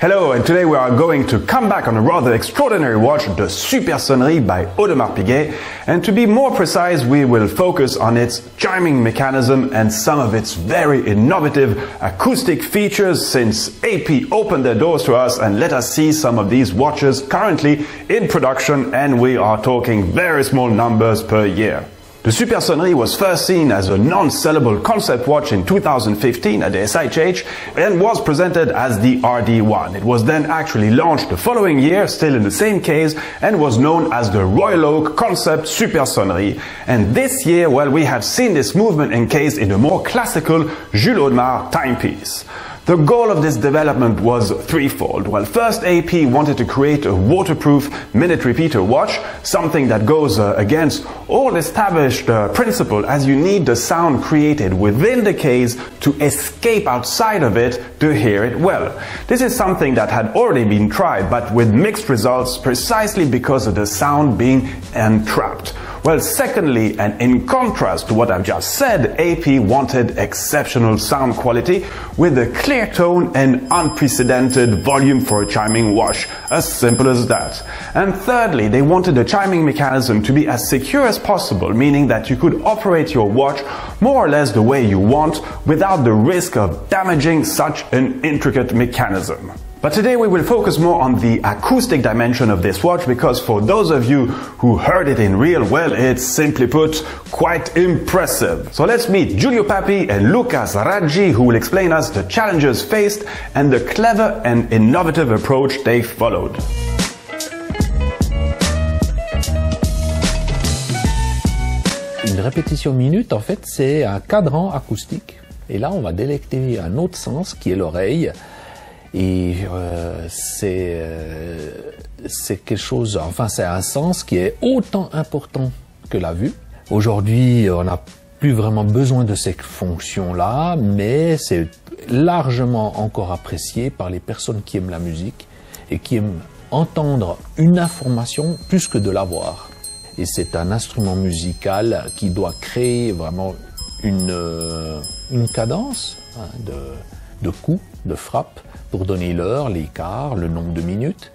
Hello, and today we are going to come back on a rather extraordinary watch, the Super Supersonnerie by Audemars Piguet. And to be more precise, we will focus on its chiming mechanism and some of its very innovative acoustic features since AP opened their doors to us and let us see some of these watches currently in production and we are talking very small numbers per year. The Supersonnerie was first seen as a non-sellable concept watch in 2015 at the SIHH and was presented as the RD1. It was then actually launched the following year, still in the same case, and was known as the Royal Oak Concept Supersonnerie. And this year, well, we have seen this movement encased in a more classical Jules Audemars timepiece. The goal of this development was threefold. Well, first AP wanted to create a waterproof minute repeater watch, something that goes uh, against all established uh, principle as you need the sound created within the case to escape outside of it to hear it well. This is something that had already been tried, but with mixed results precisely because of the sound being entrapped. Well, secondly, and in contrast to what I've just said, AP wanted exceptional sound quality with a clear tone and unprecedented volume for a chiming wash. As simple as that. And thirdly, they wanted the chiming mechanism to be as secure as possible, meaning that you could operate your watch more or less the way you want without the risk of damaging such an intricate mechanism. But today we will focus more on the acoustic dimension of this watch because for those of you who heard it in real, well, it's simply put quite impressive. So let's meet Giulio Papi and Lucas Raggi who will explain us the challenges faced and the clever and innovative approach they followed. Une répétition minute, en fait, c'est un cadran acoustique. Et là, on va délecter un autre sens qui est l'oreille. Et euh, euh, c'est quelque chose, enfin c'est un sens qui est autant important que la vue. Aujourd'hui, on n'a plus vraiment besoin de ces fonctions-là, mais c'est largement encore apprécié par les personnes qui aiment la musique et qui aiment entendre une information plus que de la voir. Et c'est un instrument musical qui doit créer vraiment une, euh, une cadence hein, de, de coups, de frappes, pour donner l'heure, l'écart, le nombre de minutes.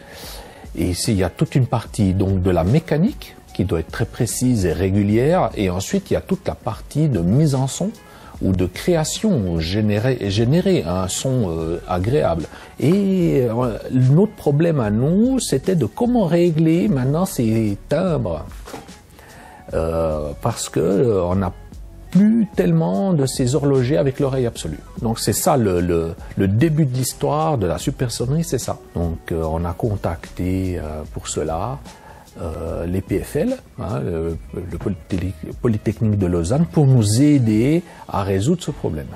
Et ici, il y a toute une partie donc de la mécanique qui doit être très précise et régulière. Et ensuite, il y a toute la partie de mise en son ou de création, générer, générer un son euh, agréable. Et euh, notre problème à nous, c'était de comment régler maintenant ces timbres. Euh, parce que on a plus tellement de ces horlogers avec l'oreille absolue. Donc c'est ça le, le, début de l'histoire de la supersonnerie, c'est ça. Donc euh, on a contacté euh, pour cela euh, les PFL, hein, le, le Polytechnique de Lausanne, pour nous aider à résoudre ce problème.